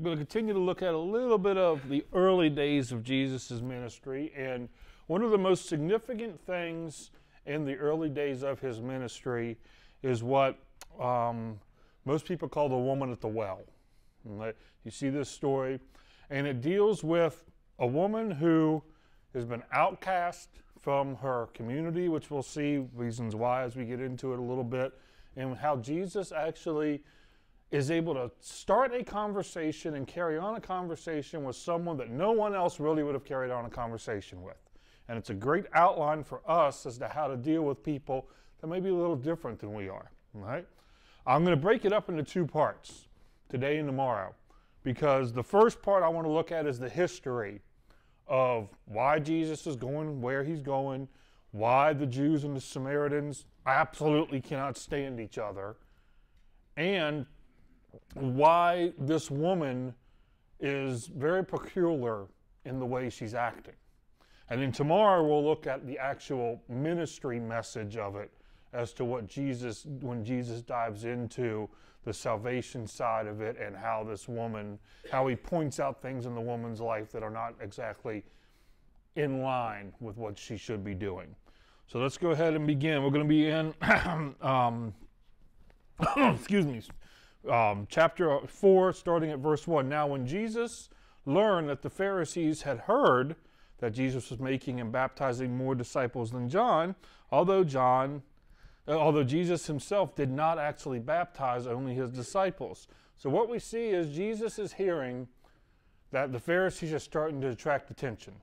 I'm going to continue to look at a little bit of the early days of Jesus' ministry. And one of the most significant things in the early days of his ministry is what um, most people call the woman at the well. You see this story, and it deals with a woman who has been outcast from her community, which we'll see reasons why as we get into it a little bit, and how Jesus actually is able to start a conversation and carry on a conversation with someone that no one else really would have carried on a conversation with. And it's a great outline for us as to how to deal with people that may be a little different than we are. Right? I'm going to break it up into two parts today and tomorrow because the first part I want to look at is the history of why Jesus is going where he's going, why the Jews and the Samaritans absolutely cannot stand each other, and why this woman is very peculiar in the way she's acting. And then tomorrow we'll look at the actual ministry message of it as to what Jesus, when Jesus dives into the salvation side of it and how this woman, how he points out things in the woman's life that are not exactly in line with what she should be doing. So let's go ahead and begin. We're going to be in, um, excuse me, um, chapter 4, starting at verse 1. Now, when Jesus learned that the Pharisees had heard that Jesus was making and baptizing more disciples than John, although John, uh, although Jesus himself did not actually baptize only his disciples. So what we see is Jesus is hearing that the Pharisees are starting to attract attention,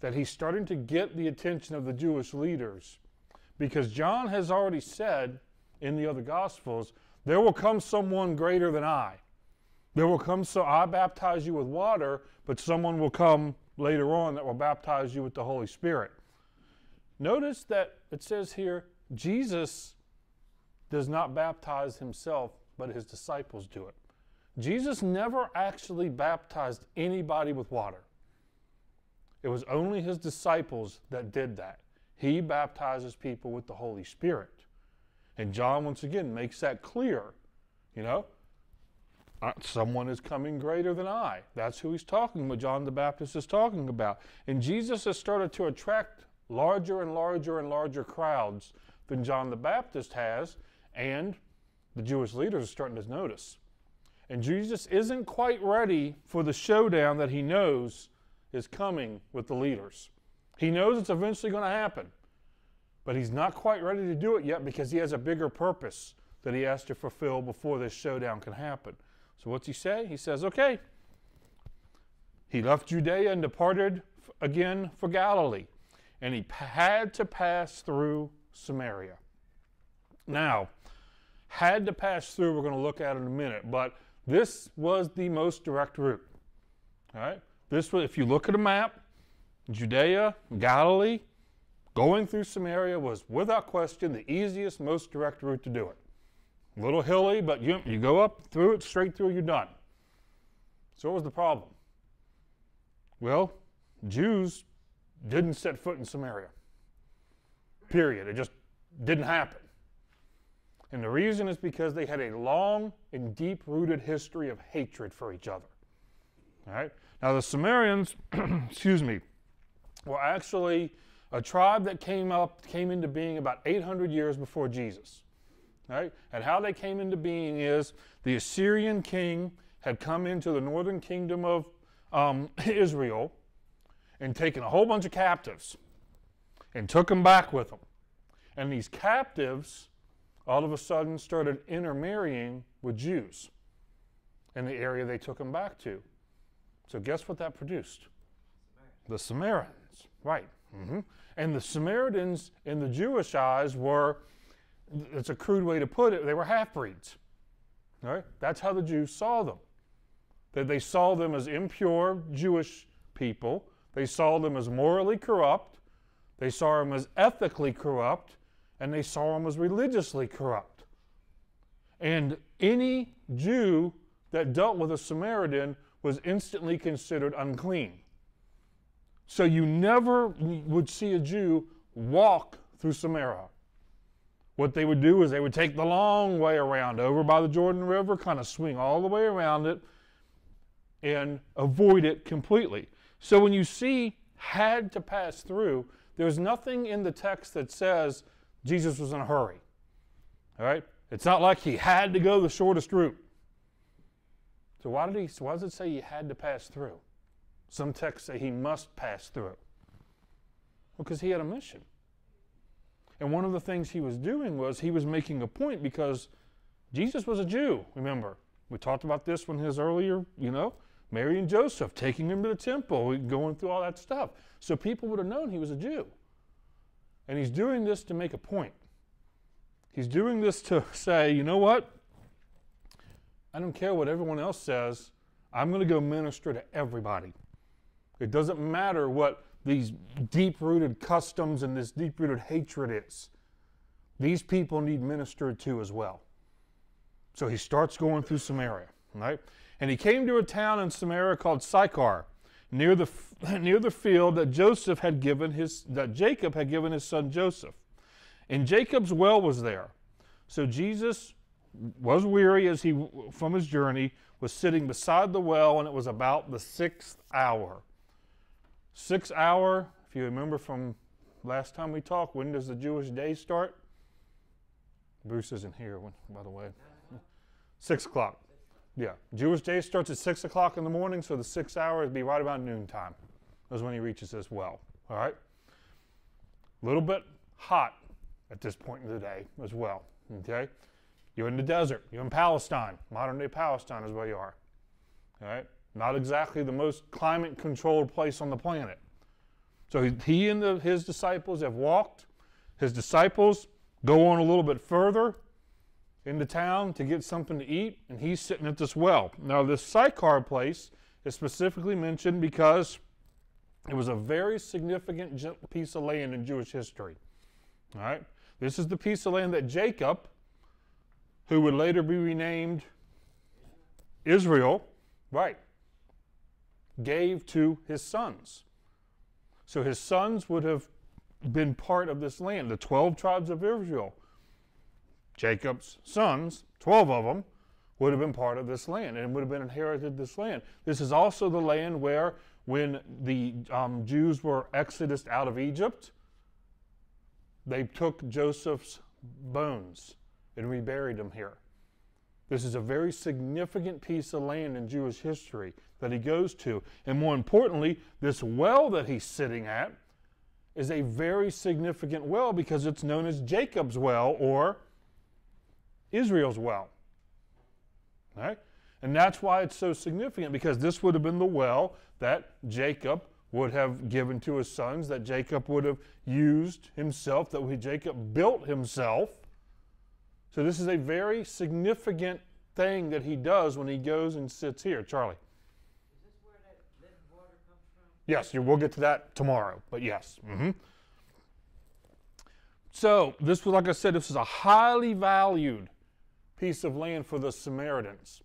that he's starting to get the attention of the Jewish leaders, because John has already said in the other Gospels there will come someone greater than I. There will come so I baptize you with water, but someone will come later on that will baptize you with the Holy Spirit. Notice that it says here Jesus does not baptize himself, but his disciples do it. Jesus never actually baptized anybody with water. It was only his disciples that did that. He baptizes people with the Holy Spirit. And John, once again, makes that clear. You know, uh, someone is coming greater than I. That's who he's talking, what John the Baptist is talking about. And Jesus has started to attract larger and larger and larger crowds than John the Baptist has, and the Jewish leaders are starting to notice. And Jesus isn't quite ready for the showdown that he knows is coming with the leaders. He knows it's eventually going to happen. But he's not quite ready to do it yet because he has a bigger purpose that he has to fulfill before this showdown can happen. So what's he say? He says, okay. He left Judea and departed again for Galilee, and he had to pass through Samaria. Now, had to pass through, we're going to look at in a minute, but this was the most direct route. All right? This was, if you look at a map, Judea, Galilee, Going through Samaria was without question the easiest, most direct route to do it. A little hilly, but you, you go up through it, straight through, you're done. So what was the problem? Well, Jews didn't set foot in Samaria. Period. It just didn't happen. And the reason is because they had a long and deep rooted history of hatred for each other. All right? Now, the Samaritans, excuse me, were actually a tribe that came up came into being about 800 years before Jesus. Right? And how they came into being is the Assyrian king had come into the northern kingdom of um, Israel and taken a whole bunch of captives and took them back with them. And these captives all of a sudden started intermarrying with Jews in the area they took them back to. So guess what that produced? The Samaritans, right. Mm-hmm. And the Samaritans, in the Jewish eyes, were, it's a crude way to put it, they were half breeds. Right? That's how the Jews saw them. That they saw them as impure Jewish people, they saw them as morally corrupt, they saw them as ethically corrupt, and they saw them as religiously corrupt. And any Jew that dealt with a Samaritan was instantly considered unclean. So you never would see a Jew walk through Samaria. What they would do is they would take the long way around over by the Jordan River, kind of swing all the way around it, and avoid it completely. So when you see had to pass through, there's nothing in the text that says Jesus was in a hurry. All right? It's not like he had to go the shortest route. So why did he why does it say he had to pass through? Some texts say he must pass through. Because he had a mission. And one of the things he was doing was he was making a point because Jesus was a Jew, remember. We talked about this when his earlier, you know, Mary and Joseph taking him to the temple, going through all that stuff. So people would have known he was a Jew. And he's doing this to make a point. He's doing this to say, you know what? I don't care what everyone else says. I'm going to go minister to everybody. It doesn't matter what these deep rooted customs and this deep rooted hatred is. These people need ministered to as well. So he starts going through Samaria, right? And he came to a town in Samaria called Sychar, near the, near the field that Joseph had given his, that Jacob had given his son Joseph. And Jacob's well was there. So Jesus was weary as he, from his journey, was sitting beside the well, and it was about the sixth hour. Sixth hour, if you remember from last time we talked, when does the Jewish day start? Bruce isn't here, by the way. Six o'clock. Yeah. Jewish day starts at six o'clock in the morning, so the six hours would be right about noontime. That's when he reaches this well. All right? A little bit hot at this point in the day as well. Okay? You're in the desert. You're in Palestine. Modern day Palestine is where you are. All right? Not exactly the most climate controlled place on the planet. So he and the, his disciples have walked. His disciples go on a little bit further into town to get something to eat, and he's sitting at this well. Now, this Sychar place is specifically mentioned because it was a very significant piece of land in Jewish history. All right? This is the piece of land that Jacob, who would later be renamed Israel, right, gave to his sons. So his sons would have been part of this land, the 12 tribes of Israel. Jacob's sons, 12 of them, would have been part of this land and would have been inherited this land. This is also the land where, when the um, Jews were exodus out of Egypt, they took Joseph's bones and reburied them here. This is a very significant piece of land in Jewish history that he goes to. And more importantly, this well that he's sitting at is a very significant well because it's known as Jacob's well or Israel's well. Right? And that's why it's so significant because this would have been the well that Jacob would have given to his sons, that Jacob would have used himself, that Jacob built himself. So this is a very significant thing that he does when he goes and sits here. Charlie. Yes, we'll get to that tomorrow, but yes. Mm-hmm. So this was, like I said, this is a highly valued piece of land for the Samaritans.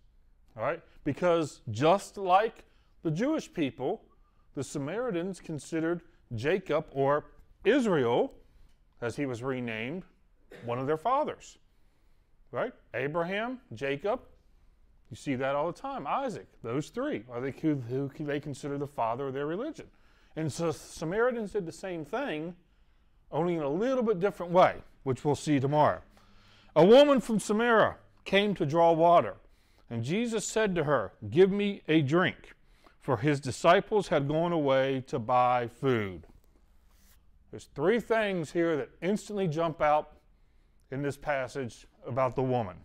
All right? Because just like the Jewish people, the Samaritans considered Jacob or Israel, as he was renamed, one of their fathers. Right? Abraham, Jacob, you see that all the time. Isaac, those three are they who, who they consider the father of their religion. And so Samaritans did the same thing, only in a little bit different way, which we'll see tomorrow. A woman from Samaria came to draw water. And Jesus said to her, Give me a drink, for his disciples had gone away to buy food. There's three things here that instantly jump out in this passage about the woman.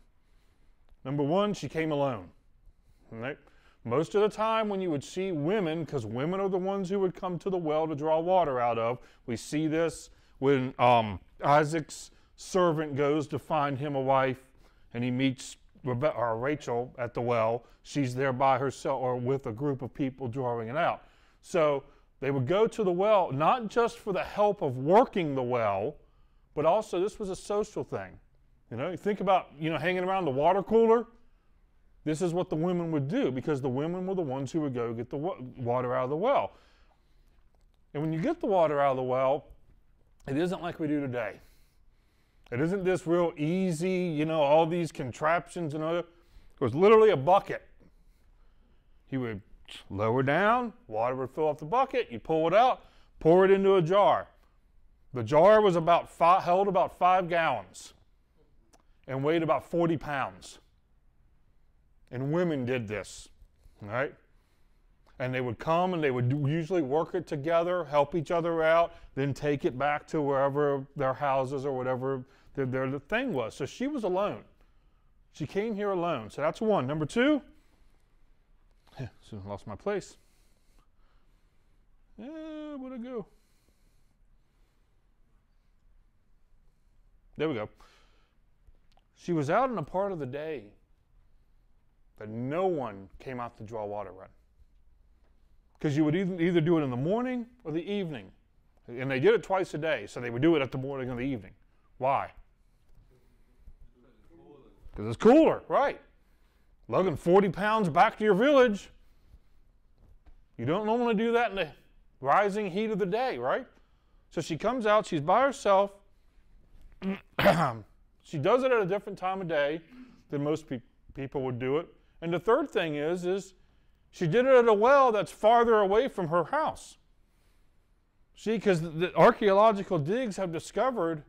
Number one, she came alone. Right? Most of the time, when you would see women, because women are the ones who would come to the well to draw water out of, we see this when um, Isaac's servant goes to find him a wife and he meets Rebe- or Rachel at the well. She's there by herself or with a group of people drawing it out. So they would go to the well not just for the help of working the well, but also this was a social thing. You know, think about you know hanging around the water cooler. This is what the women would do because the women were the ones who would go get the water out of the well. And when you get the water out of the well, it isn't like we do today. It isn't this real easy, you know, all these contraptions and other. It was literally a bucket. He would lower down, water would fill up the bucket, you pull it out, pour it into a jar. The jar was about five, held about five gallons and weighed about 40 pounds. And women did this, right? And they would come and they would usually work it together, help each other out, then take it back to wherever their houses or whatever their, their thing was. So she was alone. She came here alone. So that's one. Number two, so I lost my place. Yeah, where'd it go? There we go. She was out in a part of the day that no one came out to draw water run. Because you would either, either do it in the morning or the evening. And they did it twice a day, so they would do it at the morning and the evening. Why? Because it's cooler, right? lugging 40 pounds back to your village. You don't normally do that in the rising heat of the day, right? So she comes out, she's by herself. she does it at a different time of day than most pe- people would do it. And the third thing is, is she did it at a well that's farther away from her house. See, because the archaeological digs have discovered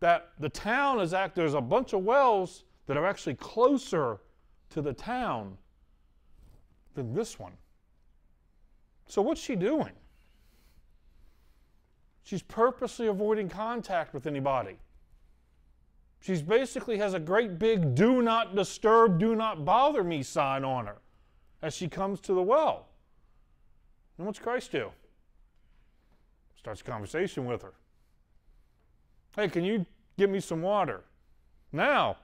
that the town is act. There's a bunch of wells that are actually closer to the town than this one. So, what's she doing? She's purposely avoiding contact with anybody. She's basically has a great big do not disturb, do not bother me sign on her as she comes to the well. And what's Christ do? Starts a conversation with her. Hey, can you give me some water? Now,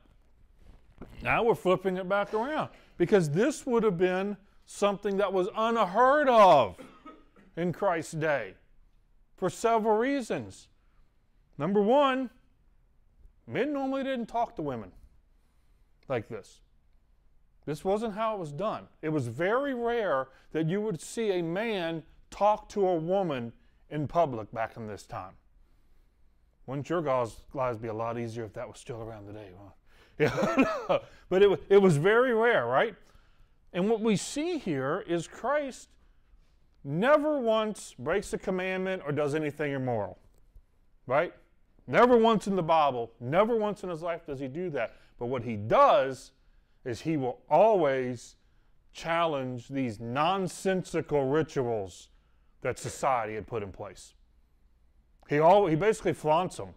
now we're flipping it back around because this would have been something that was unheard of in Christ's day for several reasons. Number one, men normally didn't talk to women like this. This wasn't how it was done. It was very rare that you would see a man talk to a woman in public back in this time. Wouldn't your guys' lives be a lot easier if that was still around today? Huh? Yeah, but it, it was very rare, right? And what we see here is Christ never once breaks a commandment or does anything immoral, right? Never once in the Bible, never once in his life does he do that. But what he does is he will always challenge these nonsensical rituals that society had put in place. He, all, he basically flaunts them.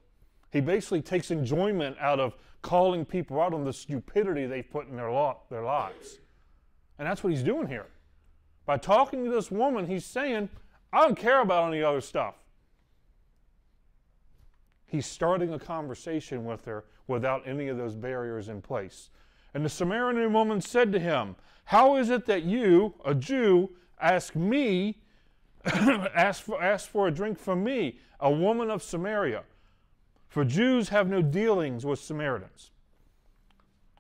He basically takes enjoyment out of calling people out on the stupidity they've put in their, lo- their lives. And that's what he's doing here. By talking to this woman, he's saying, I don't care about any other stuff. He's starting a conversation with her without any of those barriers in place. And the Samaritan woman said to him, How is it that you, a Jew, ask me, ask, for, ask for a drink from me, a woman of Samaria? For Jews have no dealings with Samaritans.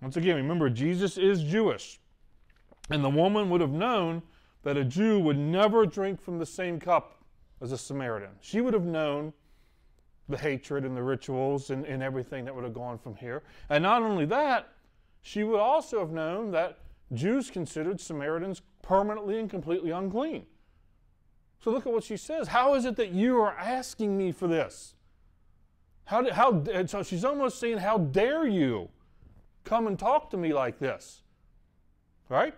Once again, remember, Jesus is Jewish. And the woman would have known that a Jew would never drink from the same cup as a Samaritan. She would have known the hatred and the rituals and, and everything that would have gone from here. And not only that, she would also have known that Jews considered Samaritans permanently and completely unclean. So look at what she says. How is it that you are asking me for this? How, did, how, so she's almost saying, How dare you come and talk to me like this? Right?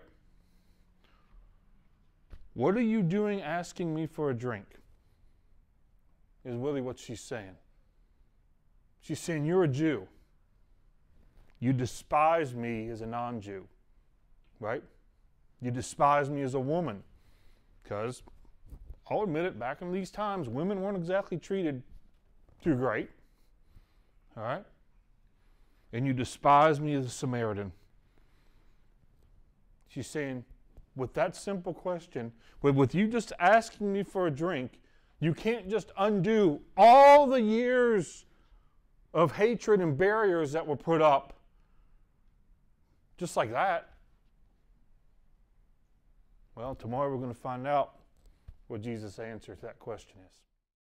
What are you doing asking me for a drink? Is really what she's saying. She's saying, You're a Jew. You despise me as a non Jew, right? You despise me as a woman. Because I'll admit it, back in these times, women weren't exactly treated too great. All right? And you despise me as a Samaritan. She's saying, with that simple question, with you just asking me for a drink, you can't just undo all the years of hatred and barriers that were put up just like that. Well, tomorrow we're going to find out what Jesus' answer to that question is.